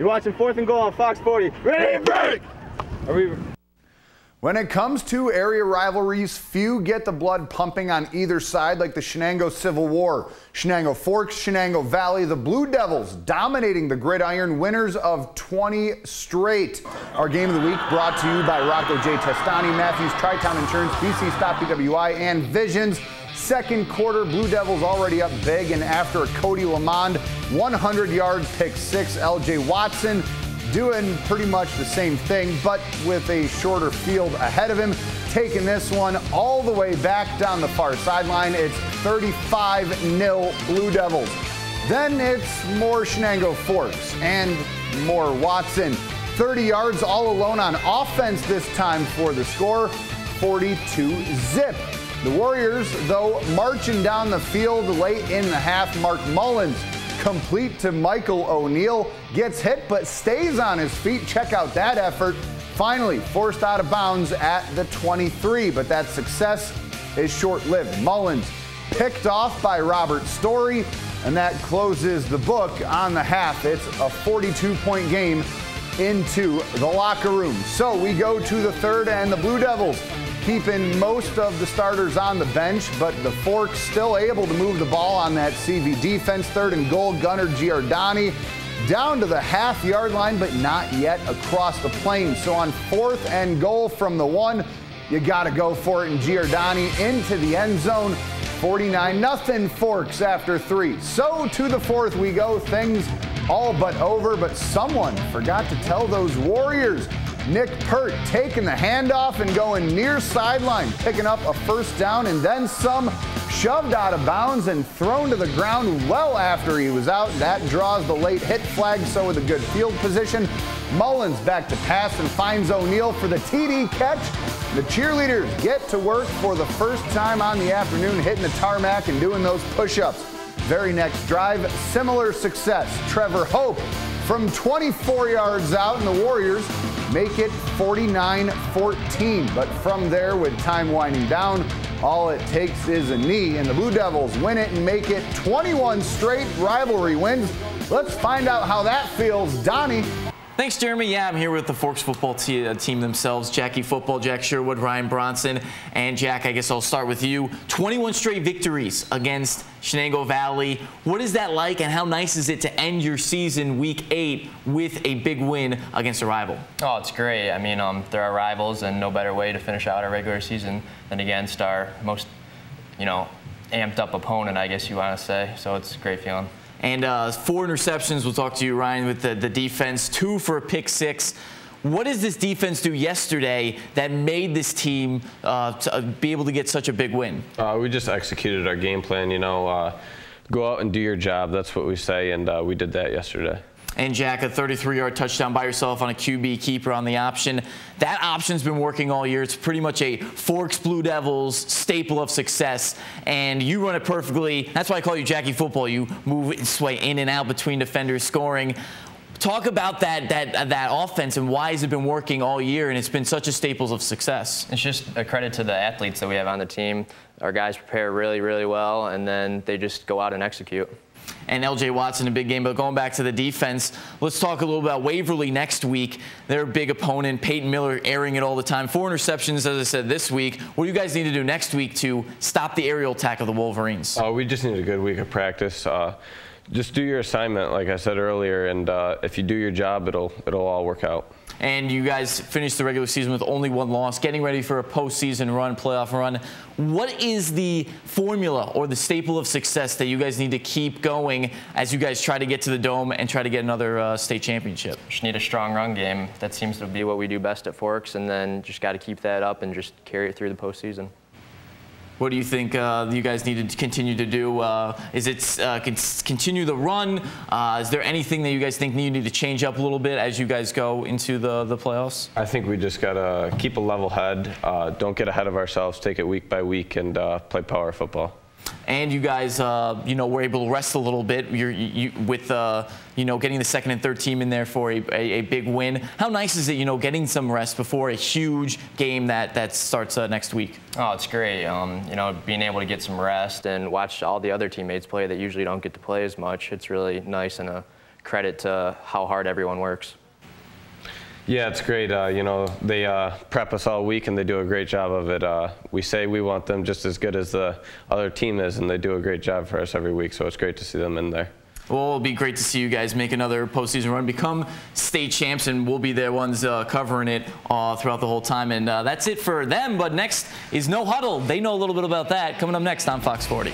You're watching Fourth and Goal on Fox 40. Ready, break! Are we? When it comes to area rivalries, few get the blood pumping on either side like the Chenango Civil War. Chenango Forks, Chenango Valley, the Blue Devils dominating the gridiron, winners of 20 straight. Our game of the week brought to you by Rocco J. Testani, Matthews, Tri-Town Insurance, BC Stop PWI, and Visions. Second quarter, Blue Devils already up big, and after Cody Lamond 100-yard pick six, L.J. Watson doing pretty much the same thing, but with a shorter field ahead of him. Taking this one all the way back down the far sideline. It's 35 0 Blue Devils. Then it's more Chenango Forks and more Watson. 30 yards all alone on offense this time for the score, 42 zip. The Warriors, though, marching down the field late in the half. Mark Mullins complete to Michael O'Neill. Gets hit but stays on his feet. Check out that effort. Finally, forced out of bounds at the 23, but that success is short lived. Mullins picked off by Robert Story, and that closes the book on the half. It's a 42 point game into the locker room. So we go to the third, and the Blue Devils keeping most of the starters on the bench, but the Forks still able to move the ball on that CV defense. Third and goal, Gunner Giordani down to the half yard line, but not yet across the plane. So on fourth and goal from the one, you got to go for it. And Giordani into the end zone. 49 nothing Forks after three. So to the fourth we go. Things all but over, but someone forgot to tell those Warriors Nick Pert taking the handoff and going near sideline, picking up a first down and then some, shoved out of bounds and thrown to the ground well after he was out. That draws the late hit flag, so with a good field position. Mullins back to pass and finds O'Neill for the TD catch. The cheerleaders get to work for the first time on the afternoon, hitting the tarmac and doing those push-ups. Very next drive, similar success. Trevor Hope from 24 yards out, and the Warriors make it 49-14. But from there, with time winding down, all it takes is a knee, and the Blue Devils win it and make it 21 straight rivalry wins. Let's find out how that feels. Donnie. Thanks, Jeremy. Yeah, I'm here with the Forks football uh, team themselves. Jackie Football, Jack Sherwood, Ryan Bronson, and Jack, I guess I'll start with you. 21 straight victories against Chenango Valley. What is that like, and how nice is it to end your season, week eight, with a big win against a rival? Oh, it's great. I mean, um, they're our rivals, and no better way to finish out our regular season than against our most, you know, amped up opponent, I guess you want to say. So it's a great feeling. And uh, four interceptions. We'll talk to you, Ryan, with the, the defense. Two for a pick six. What does this defense do yesterday that made this team uh, uh, be able to get such a big win? Uh, we just executed our game plan. You know, uh, go out and do your job. That's what we say, and uh, we did that yesterday and Jack, a 33-yard touchdown by yourself on a QB keeper on the option. That option's been working all year. It's pretty much a Forks Blue Devils staple of success, and you run it perfectly. That's why I call you Jackie Football. You move and sway in and out between defenders scoring. Talk about that that that offense and why has it been working all year and it's been such a staples of success. It's just a credit to the athletes that we have on the team. Our guys prepare really, really well, and then they just go out and execute and LJ Watson a big game. But going back to the defense, let's talk a little about Waverly next week. Their big opponent, Peyton Miller, airing it all the time. Four interceptions, as I said, this week. What do you guys need to do next week to stop the aerial attack of the Wolverines? Uh, we just need a good week of practice. Uh, just do your assignment, like I said earlier, and uh, if you do your job, it'll it'll all work out and you guys finished the regular season with only one loss, getting ready for a postseason run, playoff run. What is the formula or the staple of success that you guys need to keep going as you guys try to get to the Dome and try to get another uh, state championship? Just need a strong run game. That seems to be what we do best at Forks, and then just got to keep that up and just carry it through the postseason. What do you think uh, you guys need to continue to do? Uh, is it uh, continue the run? Uh, is there anything that you guys think you need to change up a little bit as you guys go into the, the playoffs? I think we just got to keep a level head. Uh, don't get ahead of ourselves. Take it week by week and uh, play power football and you guys, uh, you know, were able to rest a little bit You're, you, with, uh, you know, getting the second and third team in there for a, a, a, big win. How nice is it, you know, getting some rest before a huge game that, that starts uh, next week? Oh, it's great. Um, you know, being able to get some rest and watch all the other teammates play that usually don't get to play as much. It's really nice and a credit to how hard everyone works. Yeah, it's great. Uh, you know, they uh, prep us all week and they do a great job of it. Uh, we say we want them just as good as the other team is, and they do a great job for us every week. So it's great to see them in there. Well, it'll be great to see you guys make another postseason run, become state champs, and we'll be the ones uh, covering it uh, throughout the whole time. And uh, that's it for them. But next is No Huddle. They know a little bit about that. Coming up next on Fox 40.